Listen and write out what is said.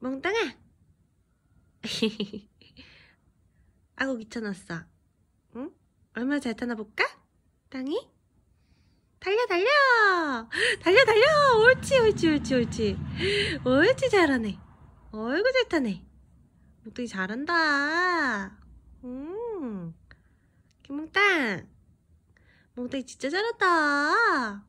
멍땅아! 아고 귀찮았어. 응? 얼마나 잘 타나 볼까? 땅이? 달려 달려! 달려 달려! 옳지 옳지 옳지 옳지. 옳지 잘하네. 어이구 잘 타네. 몽땅이 잘한다. 음. 김몽땅. 멍땅이 진짜 잘한다.